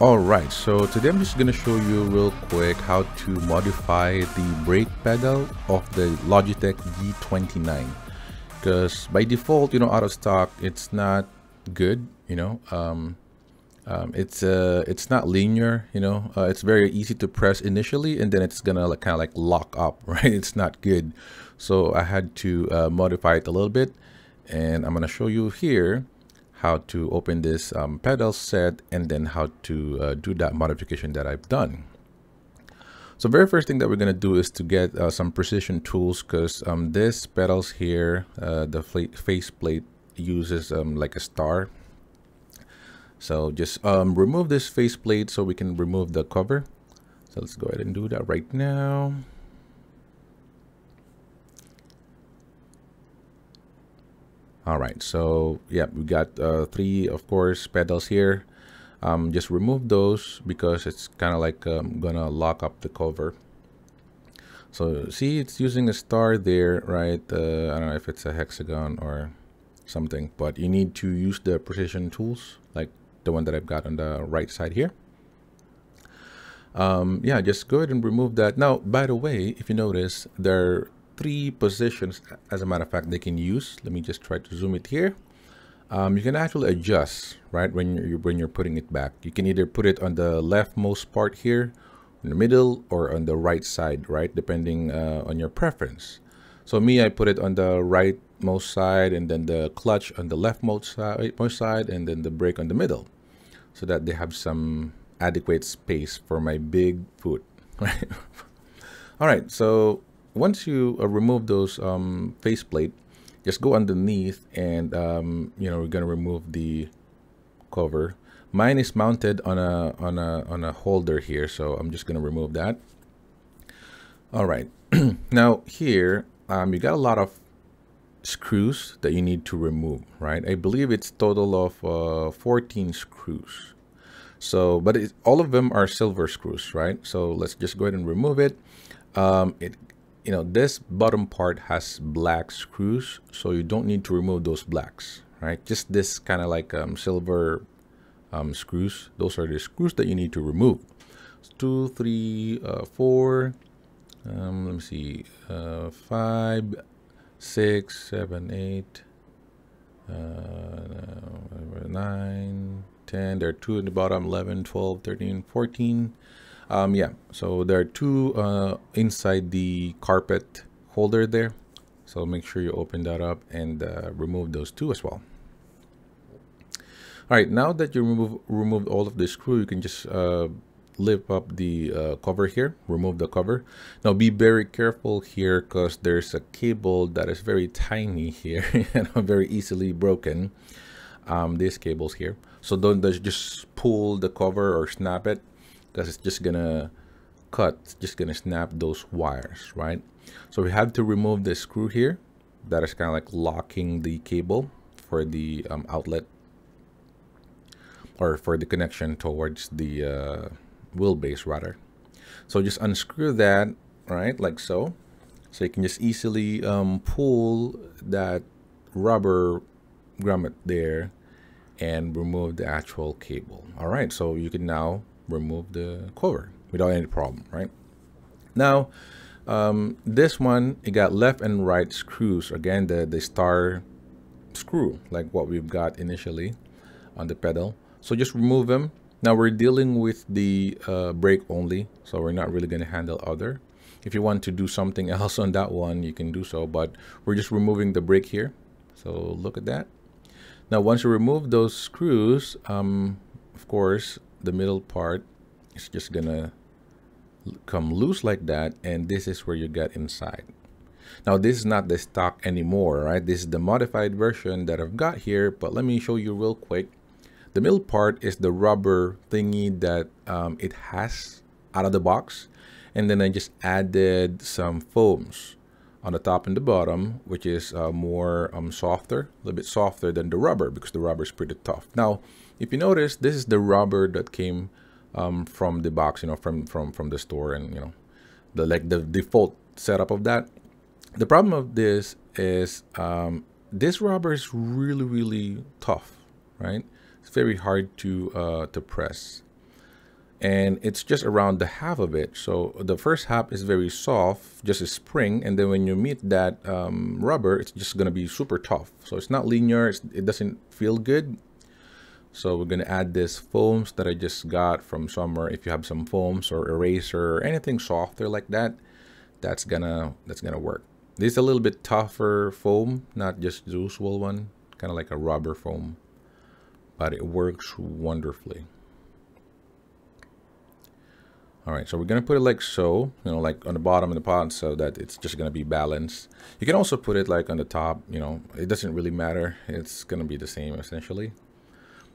Alright, so today I'm just going to show you real quick how to modify the brake pedal of the Logitech G29 because by default, you know, out of stock, it's not good, you know, um, um, it's uh, it's not linear, you know, uh, it's very easy to press initially and then it's gonna like, kind of like lock up, right? It's not good. So I had to uh, modify it a little bit and I'm gonna show you here how to open this um, pedal set and then how to uh, do that modification that I've done. So very first thing that we're going to do is to get uh, some precision tools because um, this pedals here, uh, the faceplate uses um, like a star. So just um, remove this faceplate so we can remove the cover. So let's go ahead and do that right now. All right so yeah we got uh, three of course pedals here. Um, just remove those because it's kind of like um, gonna lock up the cover. So see it's using a star there right? Uh, I don't know if it's a hexagon or something but you need to use the precision tools like the one that I've got on the right side here. Um, yeah just go ahead and remove that. Now by the way if you notice there three positions as a matter of fact they can use. Let me just try to zoom it here. Um, you can actually adjust right when you're when you're putting it back. You can either put it on the leftmost part here in the middle or on the right side right depending uh, on your preference. So me I put it on the rightmost side and then the clutch on the leftmost side, most side and then the brake on the middle so that they have some adequate space for my big foot. Right all right. So once you uh, remove those um, faceplate, just go underneath and um, you know we're gonna remove the cover. Mine is mounted on a on a on a holder here, so I'm just gonna remove that. All right, now here um, you got a lot of screws that you need to remove, right? I believe it's total of uh, 14 screws. So, but it, all of them are silver screws, right? So let's just go ahead and remove it. Um, it you know, this bottom part has black screws, so you don't need to remove those blacks, right? Just this kind of like um, silver um, screws. Those are the screws that you need to remove. So two, three, uh, four, um, let me see, uh, five, six, seven, eight, uh, nine, 10. There are two in the bottom, 11, 12, 13, 14, um, yeah, so there are two uh, inside the carpet holder there. So make sure you open that up and uh, remove those two as well. All right, now that you remove removed all of the screw, you can just uh, lift up the uh, cover here, remove the cover. Now be very careful here because there's a cable that is very tiny here and very easily broken. Um, these cables here. So don't just pull the cover or snap it because it's just gonna cut it's just gonna snap those wires right? So we have to remove the screw here that is kind of like locking the cable for the um, outlet or for the connection towards the uh, wheelbase rather. So just unscrew that right like so. So you can just easily um, pull that rubber grommet there and remove the actual cable. All right so you can now remove the cover without any problem, right? Now, um, this one, it got left and right screws. Again, the, the star screw, like what we've got initially on the pedal. So just remove them. Now we're dealing with the uh, brake only, so we're not really going to handle other. If you want to do something else on that one, you can do so, but we're just removing the brake here. So look at that. Now, once you remove those screws, um, of course, the middle part is just gonna come loose like that and this is where you get inside. Now this is not the stock anymore right? This is the modified version that I've got here but let me show you real quick. The middle part is the rubber thingy that um, it has out of the box and then I just added some foams on the top and the bottom which is uh, more um, softer a little bit softer than the rubber because the rubber is pretty tough. Now if you notice, this is the rubber that came um, from the box, you know, from from from the store, and you know, the like the default setup of that. The problem of this is um, this rubber is really really tough, right? It's very hard to uh, to press. and it's just around the half of it. So the first half is very soft, just a spring, and then when you meet that um, rubber, it's just gonna be super tough. So it's not linear, it's, it doesn't feel good. So we're gonna add this foams that I just got from somewhere. If you have some foams or eraser or anything softer like that, that's gonna that's gonna work. This is a little bit tougher foam, not just the usual one, kind of like a rubber foam, but it works wonderfully. All right, so we're gonna put it like so, you know, like on the bottom of the pot so that it's just gonna be balanced. You can also put it like on the top, you know, it doesn't really matter. It's gonna be the same essentially.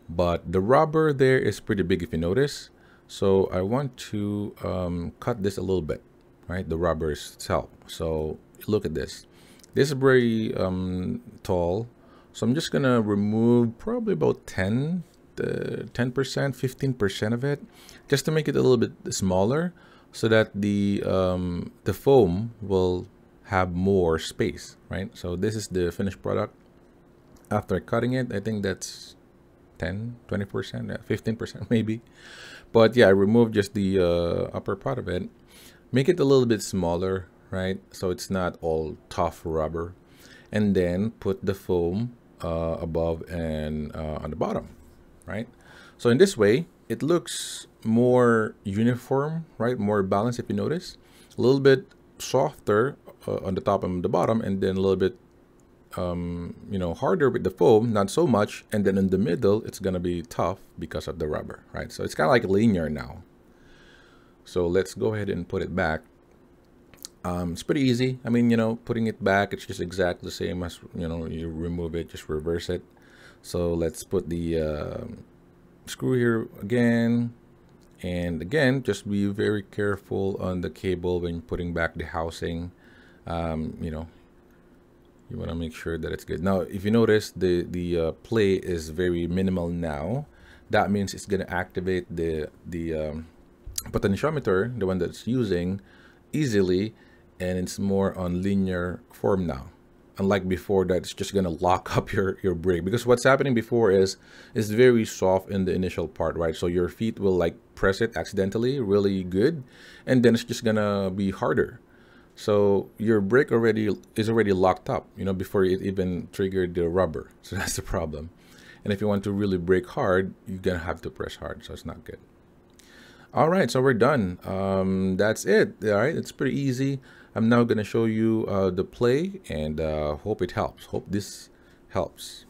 But the rubber there is pretty big if you notice. So I want to um, cut this a little bit, right? The rubber itself. So look at this. This is very um, tall. So I'm just gonna remove probably about 10 10%, 15% of it, just to make it a little bit smaller so that the, um, the foam will have more space, right? So this is the finished product. After cutting it, I think that's 10, 20%, 15% maybe. But yeah, I removed just the uh, upper part of it. Make it a little bit smaller, right? So it's not all tough rubber. And then put the foam uh, above and uh, on the bottom right? So in this way, it looks more uniform, right? More balanced if you notice. A little bit softer uh, on the top and the bottom, and then a little bit, um, you know, harder with the foam, not so much. And then in the middle, it's gonna be tough because of the rubber, right? So it's kind of like linear now. So let's go ahead and put it back. Um, it's pretty easy. I mean, you know, putting it back, it's just exactly the same as, you know, you remove it, just reverse it. So let's put the uh, screw here again. And again, just be very careful on the cable when putting back the housing. Um, you know, you want to make sure that it's good. Now, if you notice, the, the uh, play is very minimal now. That means it's going to activate the, the um, potentiometer, the one that's using, easily. And it's more on linear form now unlike before that it's just gonna lock up your your brake because what's happening before is it's very soft in the initial part right so your feet will like press it accidentally really good and then it's just gonna be harder so your brake already is already locked up you know before it even triggered the rubber. So that's the problem. And if you want to really brake hard you're gonna have to press hard so it's not good. All right so we're done. Um, that's it. All right it's pretty easy. I'm now to show you uh, the play and uh, hope it helps. Hope this helps.